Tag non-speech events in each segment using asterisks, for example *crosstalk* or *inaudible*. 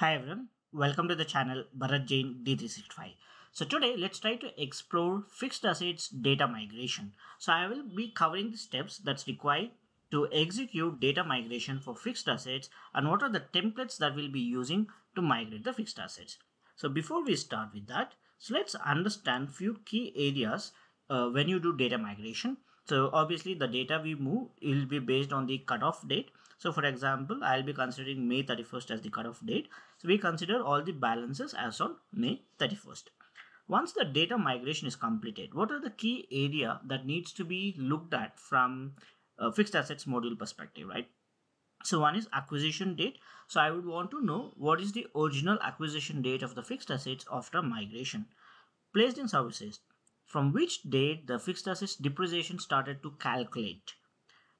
Hi everyone, welcome to the channel Bharath Jain D365. So today let's try to explore fixed assets data migration. So I will be covering the steps that's required to execute data migration for fixed assets and what are the templates that we'll be using to migrate the fixed assets. So before we start with that, so let's understand few key areas uh, when you do data migration. So obviously the data we move will be based on the cutoff date so for example, I'll be considering May 31st as the cutoff date. So we consider all the balances as on May 31st. Once the data migration is completed, what are the key area that needs to be looked at from fixed assets module perspective, right? So one is acquisition date. So I would want to know what is the original acquisition date of the fixed assets after migration. Placed in services, from which date the fixed assets depreciation started to calculate.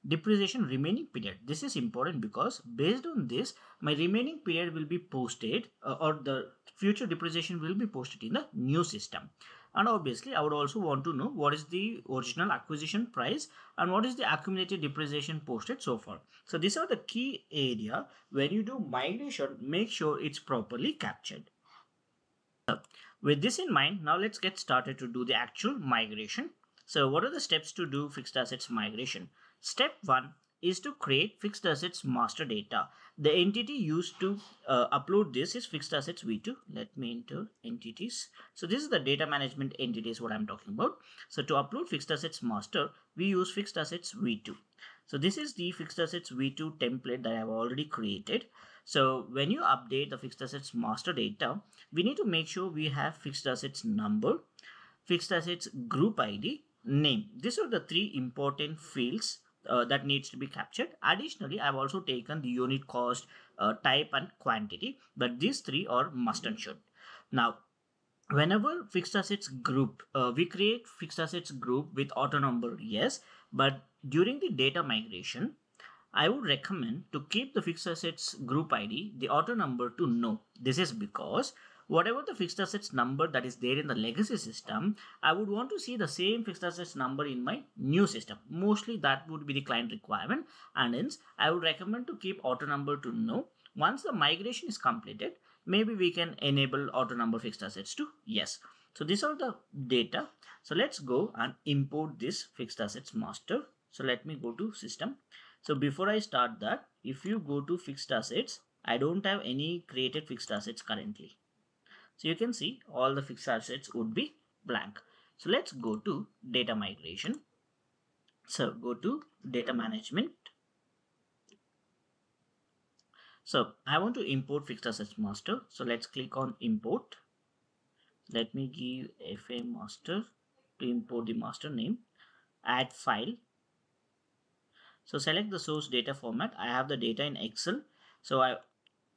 Depreciation remaining period. This is important because based on this my remaining period will be posted uh, or the future depreciation will be posted in the new system. And obviously i would also want to know what is the original acquisition price and what is the accumulated depreciation posted so far. So these are the key area when you do migration. Make sure it's properly captured with this in mind now let's get started to do the actual migration so what are the steps to do fixed assets migration Step 1 is to create fixed assets master data. The entity used to uh, upload this is fixed assets v2. Let me enter entities. So this is the data management entities what I'm talking about. So to upload fixed assets master, we use fixed assets v2. So this is the fixed assets v2 template that I've already created. So when you update the fixed assets master data, we need to make sure we have fixed assets number, fixed assets group ID, name. These are the three important fields uh, that needs to be captured. Additionally, I've also taken the unit cost, uh, type and quantity, but these three are must and should. Now, whenever fixed assets group, uh, we create fixed assets group with auto number, yes, but during the data migration, I would recommend to keep the fixed assets group ID, the auto number to no. This is because whatever the fixed assets number that is there in the legacy system, I would want to see the same fixed assets number in my new system. Mostly that would be the client requirement and hence I would recommend to keep auto number to no. Once the migration is completed, maybe we can enable auto number fixed assets to yes. So these are the data. So let's go and import this fixed assets master. So let me go to system. So before I start that, if you go to fixed assets, I don't have any created fixed assets currently. So you can see all the fixed assets would be blank. So let's go to data migration. So go to data management. So I want to import fixed assets master. So let's click on import. Let me give FA master to import the master name. Add file. So select the source data format. I have the data in Excel. So I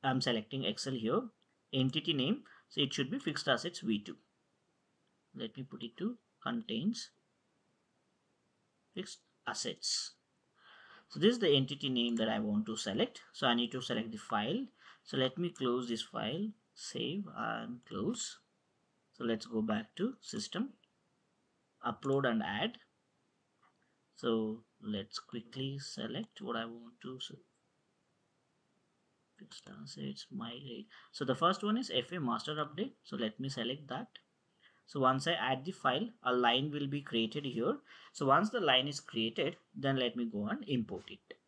am selecting Excel here. Entity name. So it should be fixed assets V2. Let me put it to contains fixed assets. So this is the entity name that I want to select. So I need to select the file. So let me close this file, save and close. So let's go back to system, upload and add. So let's quickly select what I want to fixed assets migrate so the first one is fa master update. So let me select that. So once i add the file a line will be created here. So once the line is created then let me go and import it.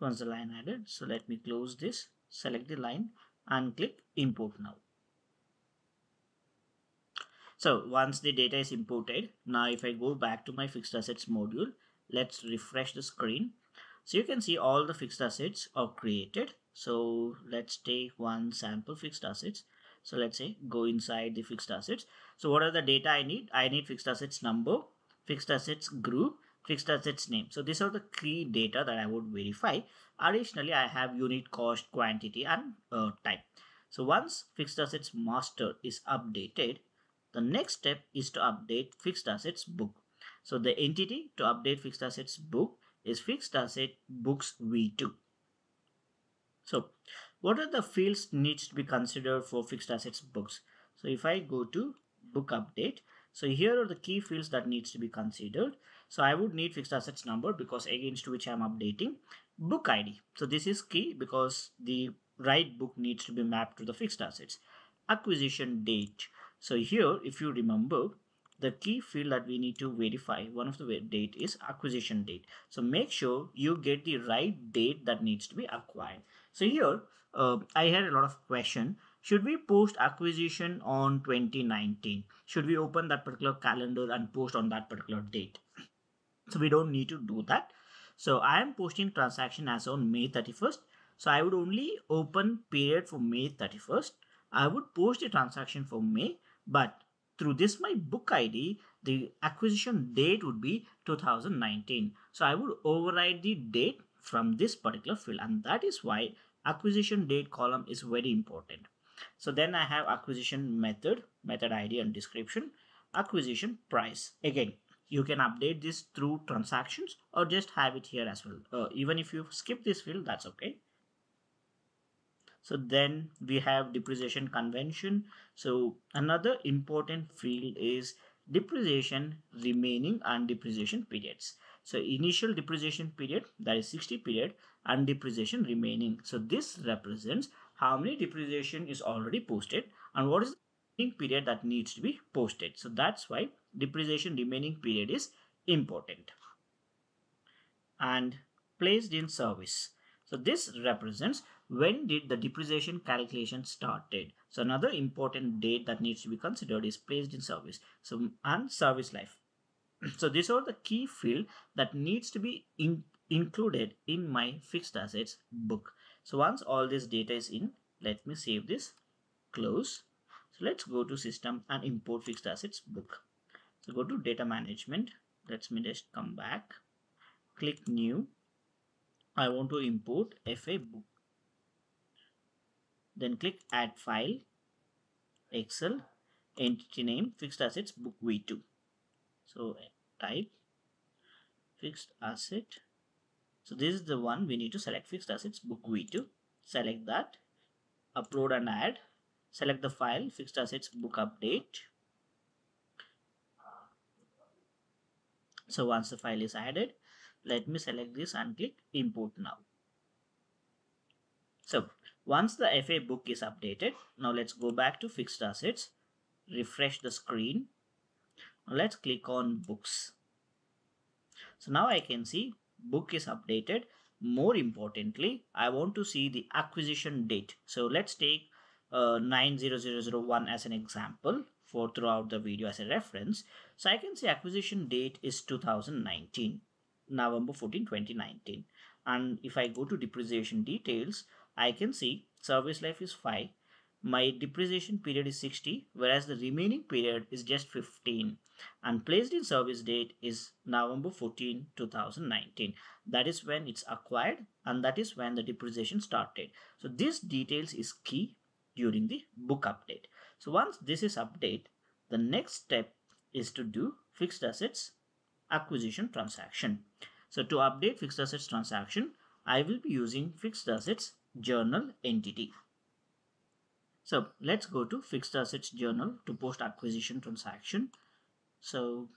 Once the line added so let me close this select the line and click import now. So once the data is imported now if i go back to my fixed assets module let's refresh the screen so you can see all the fixed assets are created so let's take one sample fixed assets. So let's say go inside the fixed assets. So what are the data I need? I need fixed assets number, fixed assets group, fixed assets name. So these are the key data that I would verify. Additionally, I have unit cost, quantity and uh, type. So once fixed assets master is updated, the next step is to update fixed assets book. So the entity to update fixed assets book is fixed asset books v2. So what are the fields needs to be considered for fixed assets books? So if I go to book update, so here are the key fields that needs to be considered. So I would need fixed assets number because against which I'm updating book ID. So this is key because the right book needs to be mapped to the fixed assets. Acquisition date. So here, if you remember, the key field that we need to verify, one of the date is acquisition date. So make sure you get the right date that needs to be acquired. So here, uh, I had a lot of question. Should we post acquisition on 2019? Should we open that particular calendar and post on that particular date? So we don't need to do that. So I am posting transaction as on May 31st. So I would only open period for May 31st. I would post a transaction for May, but through this my book ID, the acquisition date would be 2019. So I would override the date from this particular field and that is why acquisition date column is very important. So then I have acquisition method, method ID and description, acquisition price. Again, you can update this through transactions or just have it here as well. Uh, even if you skip this field, that's okay. So then we have depreciation convention. So another important field is depreciation remaining and depreciation periods. So initial depreciation period that is 60 period and depreciation remaining. So this represents how many depreciation is already posted and what is the period that needs to be posted. So that's why depreciation remaining period is important. And placed in service. So this represents when did the depreciation calculation started. So another important date that needs to be considered is placed in service. So and service life. *clears throat* So these are the key field that needs to be in, included in my fixed assets book. So once all this data is in, let me save this, close. So let's go to system and import fixed assets book. So go to data management. Let me just come back, click new. I want to import FA book. Then click add file, Excel, entity name, fixed assets book V2. So type fixed asset. So this is the one we need to select fixed assets book v2 select that upload and add. Select the file fixed assets book update. So once the file is added let me select this and click import now so once the fa book is updated now let's go back to fixed assets refresh the screen. Now let's click on books. So now i can see book is updated. More importantly i want to see the acquisition date. So let's take uh, 90001 as an example for throughout the video as a reference. So i can see acquisition date is 2019 november 14 2019 and if i go to depreciation details i can see service life is 5 my depreciation period is 60 whereas the remaining period is just 15 and placed in service date is November 14 2019 that is when it's acquired and that is when the depreciation started. So this details is key during the book update. So once this is update the next step is to do fixed assets acquisition transaction. So to update fixed assets transaction I will be using fixed assets journal entity so let's go to fixed assets journal to post acquisition transaction. So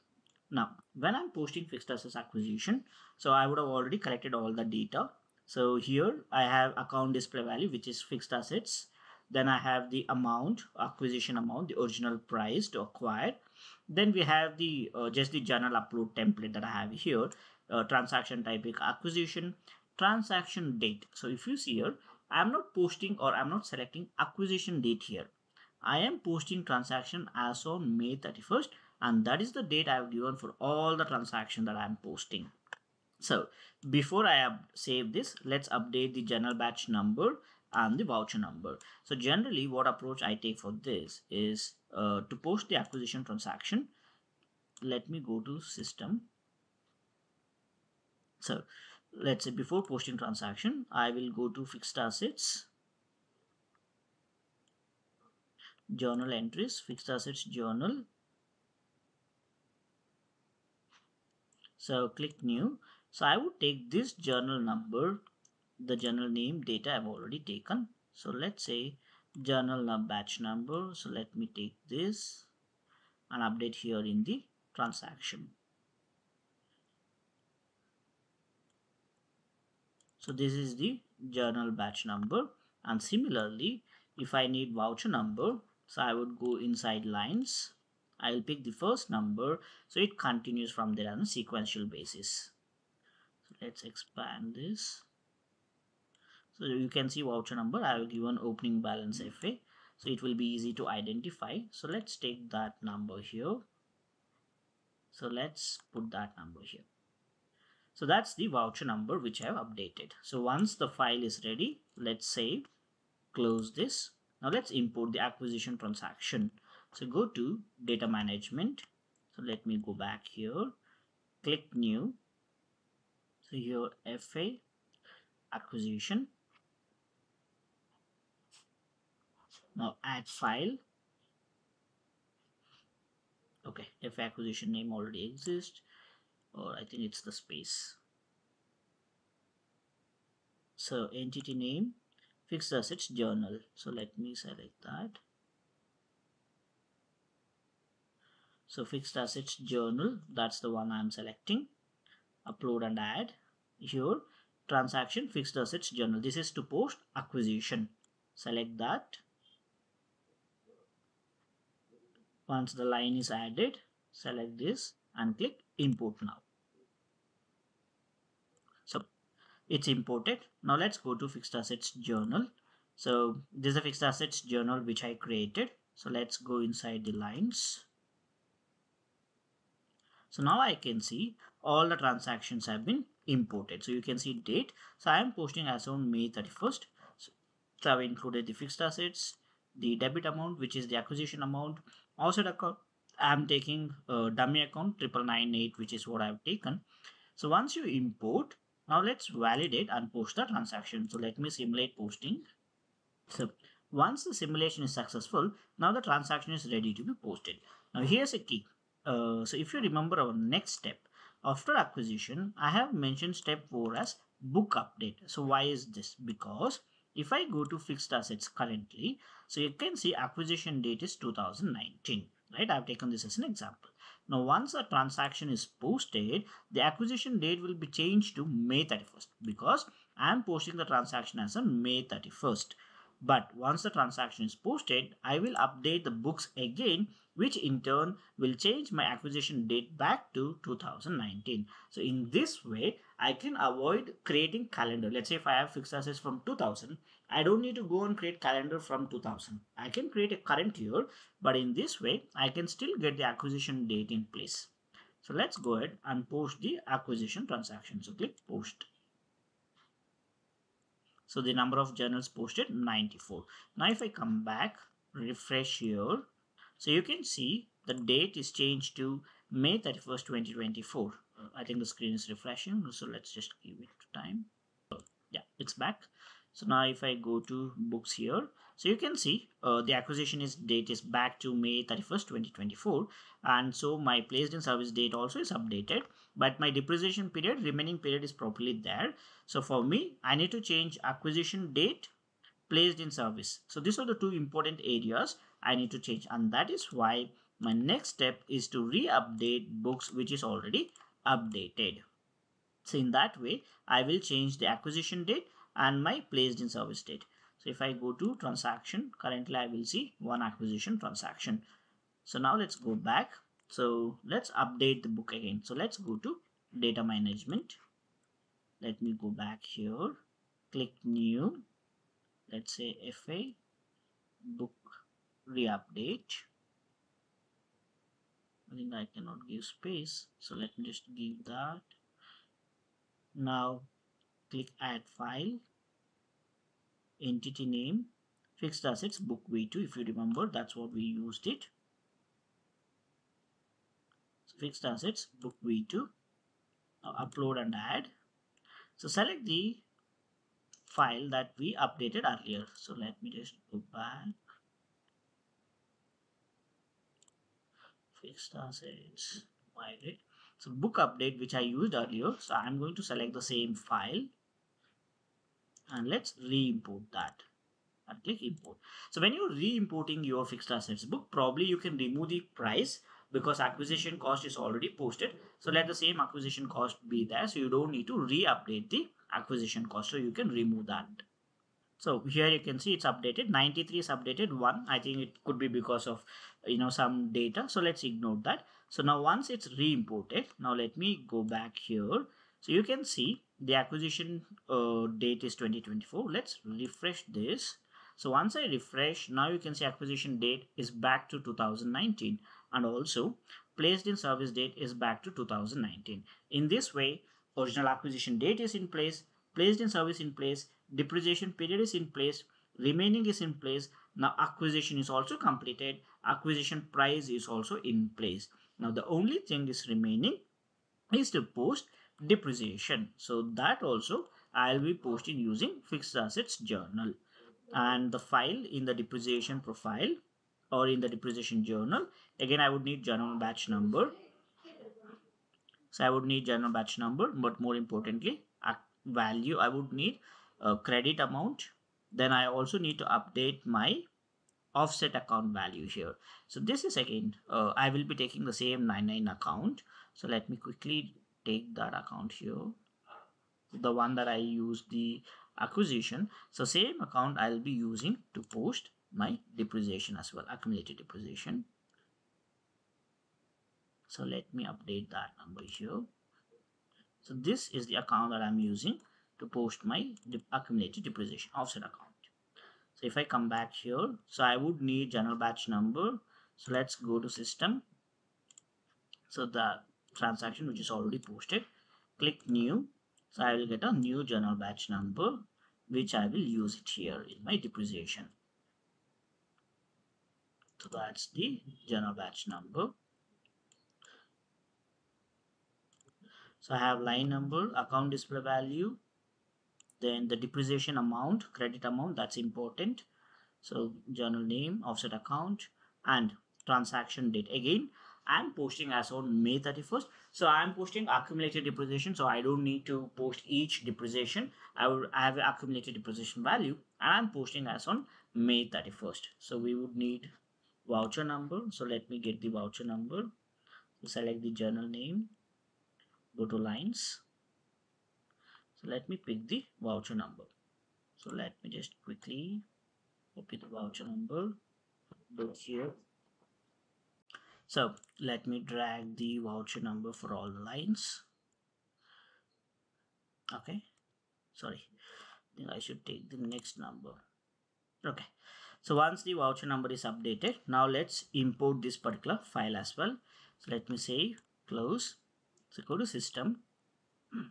now when I'm posting fixed assets acquisition, so I would have already collected all the data. So here I have account display value, which is fixed assets. Then I have the amount, acquisition amount, the original price to acquire. Then we have the uh, just the journal upload template that I have here, uh, transaction type acquisition, transaction date. So if you see here, I'm not posting or I'm not selecting acquisition date here. I am posting transaction as on May 31st and that is the date I've given for all the transaction that I'm posting. So before I save this, let's update the general batch number and the voucher number. So generally what approach I take for this is uh, to post the acquisition transaction. Let me go to system. So let's say before posting transaction I will go to fixed assets journal entries fixed assets journal. So click new. So I would take this journal number the journal name data I've already taken. So let's say journal batch number. So let me take this and update here in the transaction So this is the journal batch number. And similarly if I need voucher number so I would go inside lines. I'll pick the first number. So it continues from there on a sequential basis. So let's expand this. So you can see voucher number. I will give an opening balance FA so it will be easy to identify. So let's take that number here. So let's put that number here so that's the voucher number which I have updated. So once the file is ready let's save close this. Now let's import the acquisition transaction. So go to data management. So let me go back here. Click new. So here FA acquisition. Now add file. Okay if acquisition name already exists or I think it's the space. So entity name fixed assets journal. So let me select that. So fixed assets journal. That's the one I'm selecting. Upload and add. Here transaction fixed assets journal. This is to post acquisition. Select that. Once the line is added, select this and click import now. So it's imported. Now let's go to fixed assets journal. So this is a fixed assets journal which I created. So let's go inside the lines. So now I can see all the transactions have been imported. So you can see date. So I am posting as on May 31st. So I've included the fixed assets, the debit amount, which is the acquisition amount, offset account i'm taking a dummy account triple nine eight which is what i've taken. So once you import now let's validate and post the transaction. So let me simulate posting. So once the simulation is successful now the transaction is ready to be posted. Now here's a key. Uh, so if you remember our next step after acquisition i have mentioned step 4 as book update. So why is this? Because if I go to fixed assets currently, so you can see acquisition date is 2019, right? I've taken this as an example. Now, once a transaction is posted, the acquisition date will be changed to May 31st because I'm posting the transaction as on May 31st. But once the transaction is posted, I will update the books again, which in turn will change my acquisition date back to 2019. So in this way, I can avoid creating calendar. Let's say if I have fixed assets from 2000, I don't need to go and create calendar from 2000. I can create a current year, but in this way, I can still get the acquisition date in place. So let's go ahead and post the acquisition transaction. So click post. So the number of journals posted 94. Now if I come back, refresh here. So you can see the date is changed to May 31st, 2024. Uh, I think the screen is refreshing. So let's just give it time. yeah, it's back. So now if I go to books here, so you can see uh, the acquisition is date is back to May 31st, 2024. And so my placed in service date also is updated, but my depreciation period, remaining period is properly there. So for me, I need to change acquisition date placed in service. So these are the two important areas I need to change. And that is why my next step is to re-update books which is already updated. So in that way, I will change the acquisition date and my placed in service date. So if I go to transaction, currently I will see one acquisition transaction. So now let's go back. So let's update the book again. So let's go to data management. Let me go back here. Click new. Let's say FA book re-update. I think I cannot give space. So let me just give that. Now click add file entity name fixed assets book v2 if you remember that's what we used it. So fixed assets book v2 now uh, upload and add. So select the file that we updated earlier. So let me just go back. Fixed assets migrate. So book update which i used earlier. So i'm going to select the same file and let's re-import that and click import. So when you're re-importing your fixed assets book, probably you can remove the price because acquisition cost is already posted. So let the same acquisition cost be there. So you don't need to re-update the acquisition cost. So you can remove that. so here you can see it's updated 93 is updated 1 i think it could be because of you know some data so let's ignore that so now once it's re-imported now let me go back here so you can see the acquisition uh, date is 2024 let's refresh this. So once i refresh now you can see acquisition date is back to 2019 and also placed in service date is back to 2019 in this way original acquisition date is in place placed in service in place depreciation period is in place remaining is in place. Now acquisition is also completed. Acquisition price is also in place. Now the only thing is remaining is to post depreciation. So that also i'll be posting using fixed assets journal. And the file in the depreciation profile or in the depreciation journal again i would need journal batch number. So i would need journal batch number but more importantly value i would need a credit amount. Then i also need to update my offset account value here. So this is again uh, i will be taking the same 99 account. So let me quickly take that account here. The one that i use the acquisition so same account i'll be using to post my depreciation as well accumulated depreciation. So let me update that number here. So this is the account that i'm using to post my accumulated depreciation offset account. So if i come back here so i would need general batch number. So let's go to system. So the transaction which is already posted. Click new. So i will get a new journal batch number which i will use it here in my depreciation. So that's the journal batch number. So i have line number account display value then the depreciation amount credit amount that's important. So journal name offset account and transaction date. Again I'm posting as on May 31st. So I'm posting accumulated depreciation. So I don't need to post each depreciation. I will have accumulated depreciation value and I'm posting as on May 31st. So we would need voucher number. So let me get the voucher number. So select the journal name. Go to lines. So let me pick the voucher number. So let me just quickly copy the voucher number. Here so let me drag the voucher number for all the lines. Okay. Sorry. I think I should take the next number. Okay. So once the voucher number is updated now let's import this particular file as well. So let me say close. So go to system. *clears throat*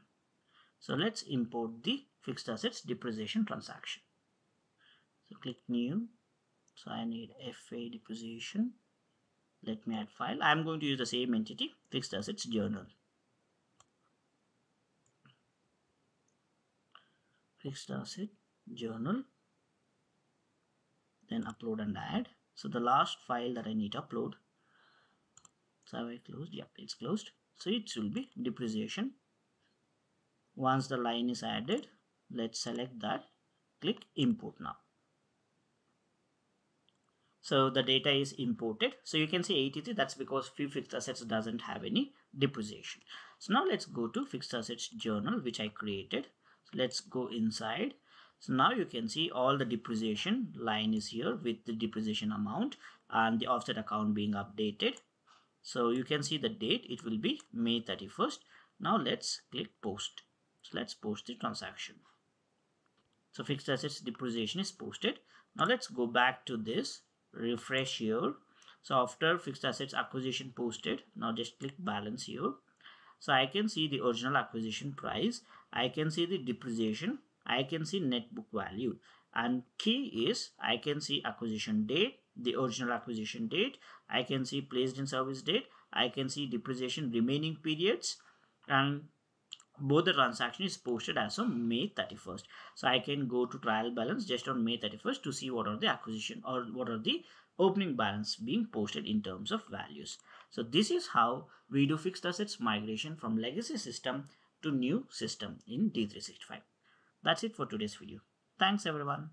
So let's import the fixed assets depreciation transaction. So click new. So I need FA depreciation let me add file. I'm going to use the same entity fixed assets journal. Fixed asset journal. Then upload and add. So the last file that i need to upload. So have i closed? Yep it's closed. So it will be depreciation. Once the line is added let's select that. Click import now so the data is imported. So you can see 83, that's because few fixed assets doesn't have any depreciation. So now let's go to fixed assets journal, which I created. So let's go inside. So now you can see all the depreciation line is here with the depreciation amount and the offset account being updated. So you can see the date, it will be May 31st. Now let's click post. So let's post the transaction. So fixed assets depreciation is posted. Now let's go back to this refresh here. So after fixed assets acquisition posted. Now just click balance here. So i can see the original acquisition price. I can see the depreciation. I can see net book value. And key is i can see acquisition date the original acquisition date. I can see placed in service date. I can see depreciation remaining periods. And both the transaction is posted as on May 31st. So I can go to trial balance just on May 31st to see what are the acquisition or what are the opening balance being posted in terms of values. So this is how we do fixed assets migration from legacy system to new system in D365. That's it for today's video. Thanks everyone.